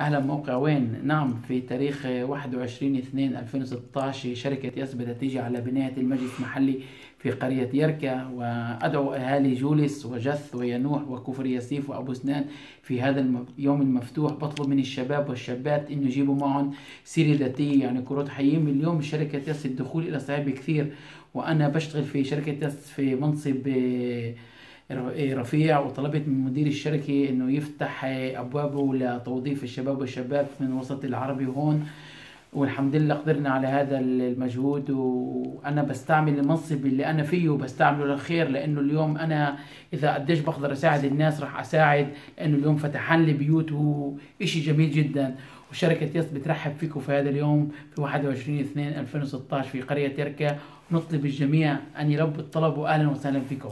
أهلا موقع وين؟ نعم في تاريخ 21 2 2016 شركة يس تيجي على بناية المجلس المحلي في قرية يركا وأدعو أهالي جولس وجث وينوح وكفر ياسيف وأبو سنان في هذا اليوم المفتوح بطلب من الشباب والشابات إنه يجيبوا معهم سيرة ذاتية يعني كروت حيين اليوم شركة يس الدخول إلى صعب كثير وأنا بشتغل في شركة يس في منصب رفيع وطلبت من مدير الشركة إنه يفتح أبوابه لتوظيف الشباب والشابات من وسط العربي هون. والحمد لله قدرنا على هذا المجهود. وأنا بستعمل المنصب اللي أنا فيه بستعمله للخير لأنه اليوم أنا إذا قديش بقدر أساعد الناس راح أساعد لأنه اليوم فتحان لي بيوت وشيء جميل جدا. وشركة يس بترحب فيكم في هذا اليوم في 21 2 2016 في قرية تركيا نطلب الجميع أن يلبوا الطلب واهلا وسهلا فيكم.